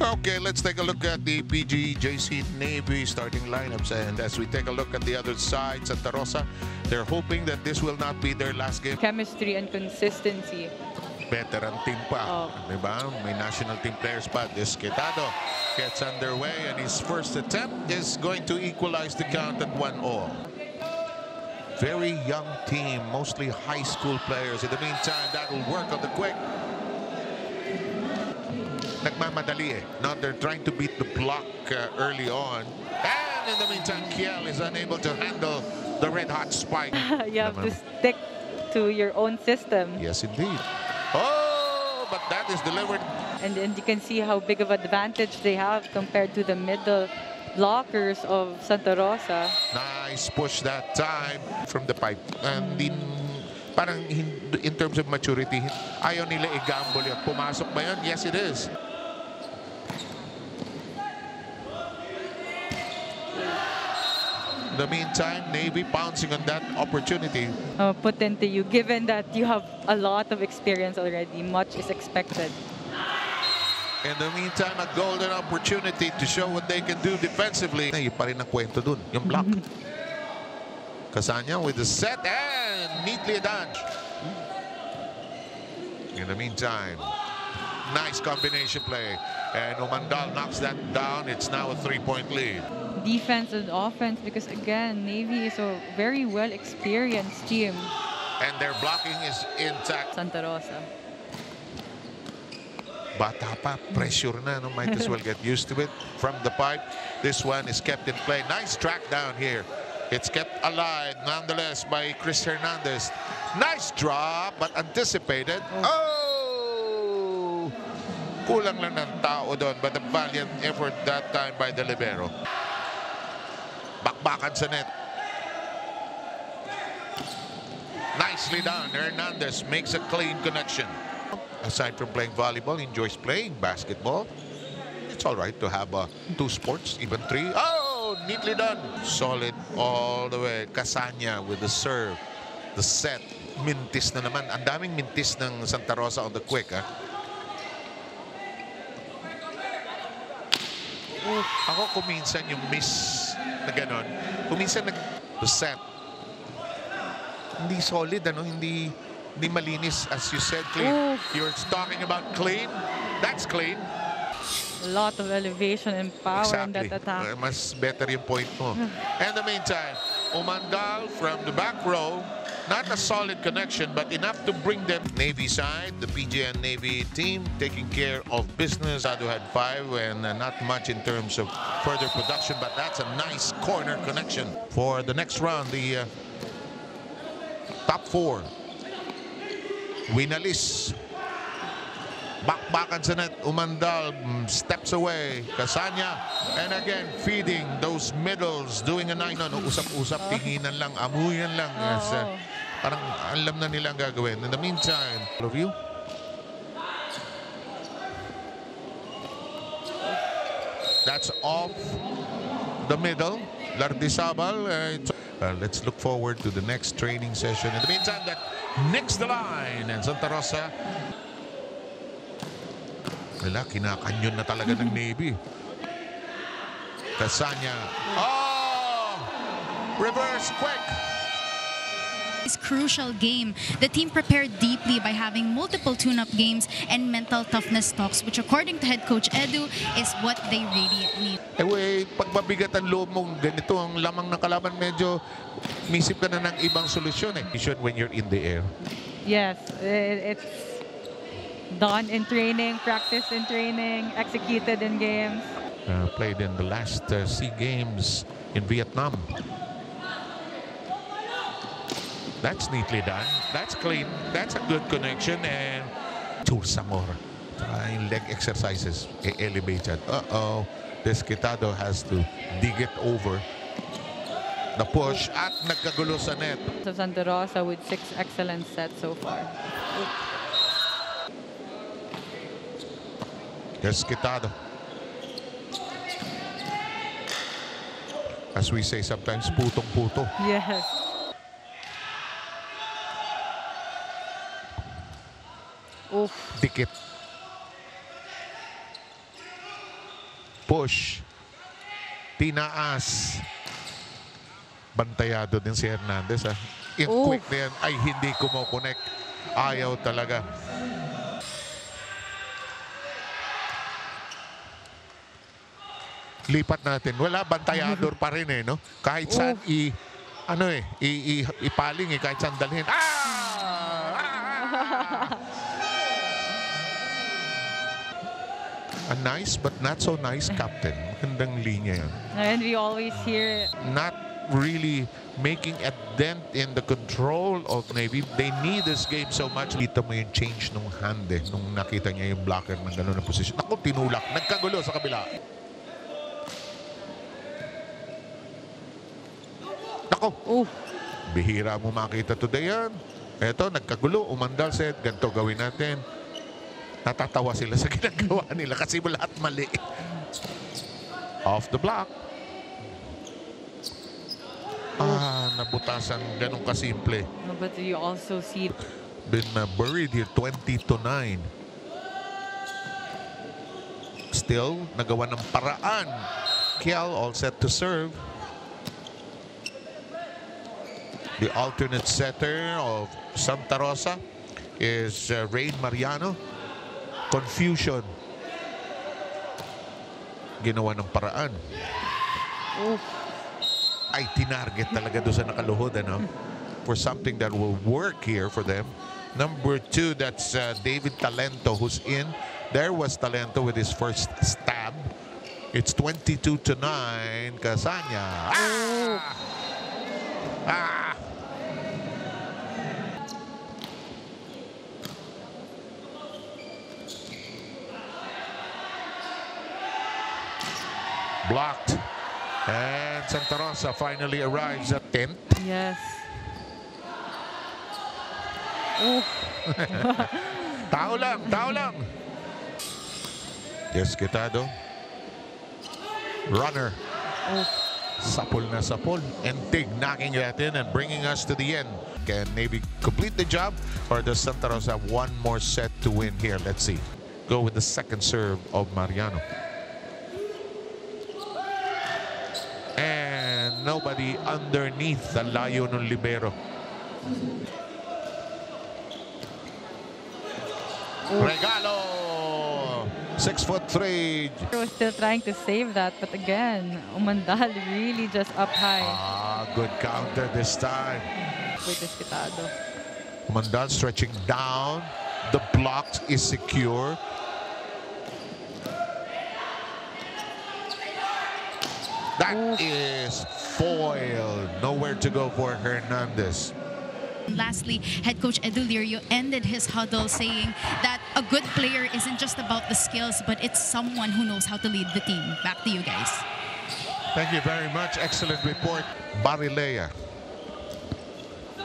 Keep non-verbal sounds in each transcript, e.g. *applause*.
Okay, let's take a look at the PGJC Navy starting lineups. And as we take a look at the other side, Santa Rosa, they're hoping that this will not be their last game. Chemistry and consistency. Veteran team pa. Oh. Diba? May national team players pa. Desquitado gets underway and his first attempt is going to equalize the count at 1-0. Very young team, mostly high school players. In the meantime, that will work on the quick. Nagmamadali eh. Now they're trying to beat the block uh, early on. And in the meantime, Kiel is unable to handle the red-hot spike. *laughs* you have to stick to your own system. Yes, indeed. Oh, but that is delivered. And then you can see how big of an advantage they have compared to the middle blockers of Santa Rosa. Nice push that time from the pipe. And in, parang in, in terms of maturity, ayaw nila i-gamble yun. Pumasok ba yun? Yes, it is. The meantime, Navy pouncing on that opportunity. uh, put into you, given that you have a lot of experience already. Much is expected. In the meantime, a golden opportunity to show what they can do defensively. Ay, pa rin ang kwento dun, yung block. *laughs* Kasanya with the set and neatly done. In the meantime, nice combination play. And Umandal knocks that down. It's now a three-point lead. Defense and offense, because again, Navy is a very well experienced team. And their blocking is intact. Santa Rosa. Bata pa, pressure na. No? Might as well get used to it. From the pipe, this one is kept in play. Nice track down here. It's kept alive nonetheless by Chris Hernandez. Nice drop, but anticipated. Oh! oh Kulang lang ng tao doon, but a valiant effort that time by the libero. Bakbakan sa net. Nicely done. Hernandez makes a clean connection. Aside from playing volleyball, enjoys playing basketball. It's all right to have uh, two sports, even three. Oh, neatly done. Solid all the way. Kasanya with the serve. The set. Mintis na naman. Ang daming mintis ng Santa Rosa on the quick. ah. Oh, ako kuminsan yung miss na ganon. Kuminsan nag the set. Hindi solid, ano? Hindi hindi malinis as you said, clean. Oof. You're talking about clean. That's clean. A lot of elevation and power in Exactly. that attack. Uh, mas better yung point mo. *sighs* And the meantime, Umandal from the back row, not a solid connection, but enough to bring them Navy side, the PGN Navy team taking care of business. Ado had five and uh, not much in terms of further production, but that's a nice corner connection. For the next round, the uh, top four. Winalis Bakbakan sa net, Umandal mm, steps away. Kasanya, and again, feeding those middles, doing a nine on. Usap-usap, tinginan lang, amuyan lang. Uh, Oo. Parang alam na nila ang gagawin. In the meantime, all of you, that's off the middle. Lardisabal. Uh, it's- uh, let's look forward to the next training session. In the meantime, that nicks the line. And Santa Rosa Wala, kinakanyon na talaga ng Navy. Kasanya. Oh! Reverse quick. This crucial game, the team prepared deeply by having multiple tune-up games and mental toughness talks, which according to head coach Edu, is what they really need. Eh, wey, pag mabigat ang loob mong ganito, ang lamang ng kalaban, medyo misip ka na ng ibang solusyon eh. When you're in the air. Yes, i- it's done in training, practice in training, executed in games. Uh, played in the last uh, SEA Games in Vietnam. That's neatly done. That's clean. That's a good connection. And Chur Samora. Trying leg exercises. E-elevate yan. Uh-oh. Desquitado has to dig it over. The push at nagkagulo sa net. So Santa Rosa with six excellent sets so far. Desquitado. As we say sometimes, putong-puto. Yes. Oof. Dikit. push. Tinaas. Bantayado din si Hernandez. Ha? Yung Oh. quick na yan ay hindi kumokonek. Ayaw talaga. Lipat natin. Wala, bantayador pa rin eh, no? Kahit saan i... Ano eh, i, i, ipaling eh, kahit saan dalhin. Ah! Ah! *laughs* A nice but not so nice captain. Magandang linya yan. And we always hear Not really making a dent in the control of Navy. They need this game so much. Kita mo yung change nung hand eh, nung nakita niya yung blocker ng gano'n na position. Ako, tinulak. Nagkagulo sa kabila. Ako, Oh, Bihira mo makita today yan. Eto, nagkagulo, umandal said, ganito gawin natin. Natatawa sila sa *laughs* ginagawa nila kasi lahat mali. Off the block. Ah, nabutasan. Ganun kasimple. no, but you also see Been uh, buried here, 20 to 9. Still, nagawa ng paraan. Kiel all set to serve. The alternate setter of Santa Rosa is uh, Rain Mariano. Confusion. Ginawa ng paraan. oh, Ay, tinarget talaga doon sa nakaluhod, ano? For something that will work here for them. Number two, that's uh, David Talento who's in. There was Talento with his first stab. It's 22 to 9. Kasanya. Ah! Ah! Blocked. And Santa Rosa finally arrives at 10th. yes. *laughs* Tao lang, tao lang. Yes, Quitado. Runner. oh. Sapol na sapol. And Tig knocking that in and bringing us to the end. Can Navy complete the job or does Santa Rosa have one more set to win here? Let's see. Go with the second serve of Mariano. Nobody underneath the Lion libero. Regalo! Six foot three. He was still trying to save that, but again, Umandal really just up high Ah, good counter this time. with Desquitado. Mandal stretching down. The block is secure. That is foiled. Nowhere to go for Hernandez. Lastly, head coach Edu Lirio ended his huddle saying that a good player isn't just about the skills, but it's someone who knows how to lead the team. Back to you guys. Thank you very much. Excellent report. Barilea.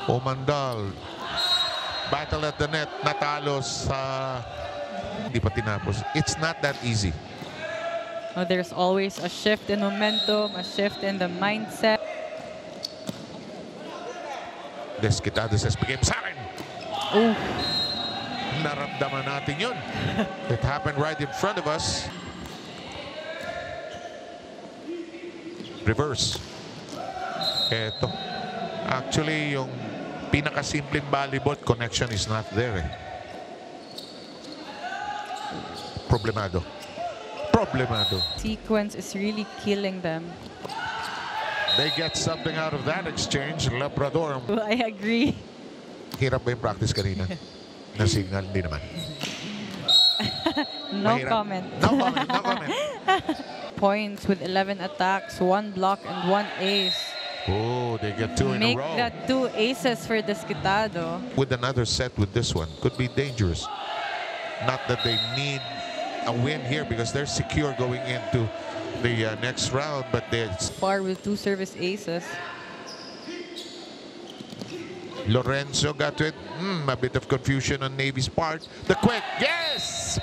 Umandal. Battle at the net. Natalo sa... Hindi pa tinapos. It's not that easy. Oh, there's always a shift in momentum, a shift in the mindset. Desquitado says, bigay sa akin. Oh, Naramdaman natin yun. It happened right in front of us. Reverse. Eto. Actually, yung pinakasimpleng volleyball connection is not there eh. Problemado. Problemado. sequence is really killing them. They get something out of that exchange. Labrador. Well, I agree. Hirap ba yung practice kanina? *laughs* Na Cignal? Hindi naman. *laughs* No Mahirap. comment. No comment. No comment. *laughs* Points with 11 attacks, one block, and one ace. Oh, they get two in Make a row. Make that two aces for Desquitado. with another set with this one could be dangerous. Not that they need a win here because they're secure going into the uh, next round, but they Par with two service aces. Lorenzo got to it. Hmm, a bit of confusion on Navy's part. The quick, yes!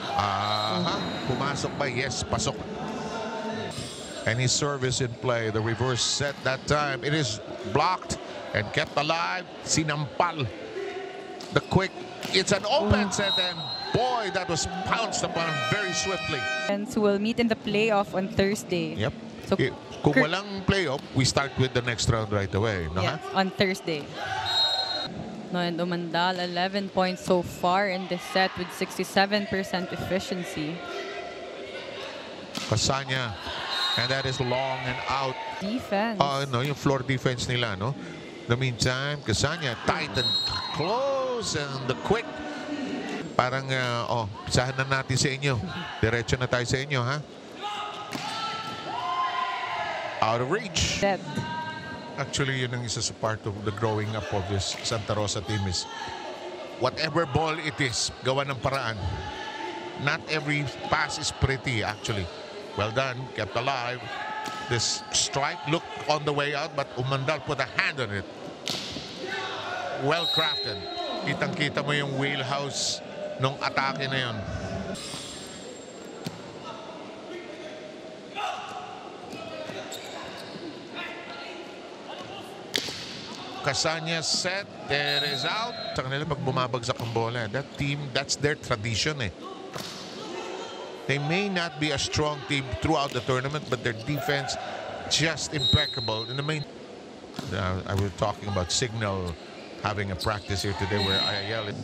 Aha, pumasok ba? Yes, pasok. And his service in play. The reverse set that time. It is blocked and kept alive. Sinampal. The quick. It's an open set and boy, that was pounced upon very swiftly. And who will meet in the playoff on Thursday. Yep. So, Eh, Kung Kurt- walang playoff, we start with the next round right away. No, Yes, on Thursday. No, and Umandal, 11 points so far in this set with 67% efficiency. Kasanya. And that is long and out. Defense. Uh, no, yung floor defense nila, no? The meantime, Kasanya tight and close and the quick. Parang, uh, oh, pisahan na natin sa inyo. Diretso na tayo sa inyo, ha? Out of reach. Set. Actually, yun ang isa sa part of the growing up of this Santa Rosa team is whatever ball it is, gawa ng paraan. Not every pass is pretty, actually. Well done, kept alive. This strike looked on the way out, but Umandal put a hand on it. Well crafted. Kitang-kita mo yung wheelhouse nung atake na yun. Kasanya set. There is out. Sa kanila pag bumabagsak ang bola. That team, that's their tradition eh. They may not be a strong team throughout the tournament, but their defense just impeccable. In the main, uh, I was talking about Signal having a practice here today where I yell it.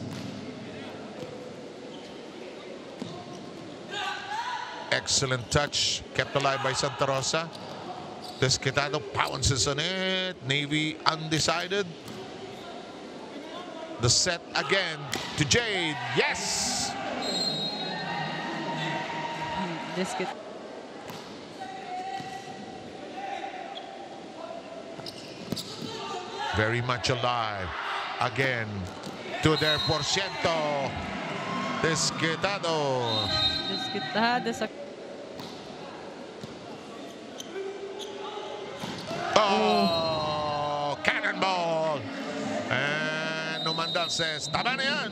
Excellent touch, kept alive by Santa Rosa. Desquitado pounces on it. Navy undecided. The set again to Jade. Yes! Very much alive. Again, to their porciento. Desquitado. this could, ah, this, Oh, cannonball. And Numandal says, tama na yan.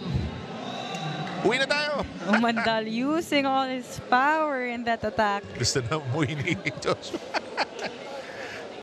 Uwi na tayo. Umandal using all his power in that attack. Gusto na umuwi ni Joshua.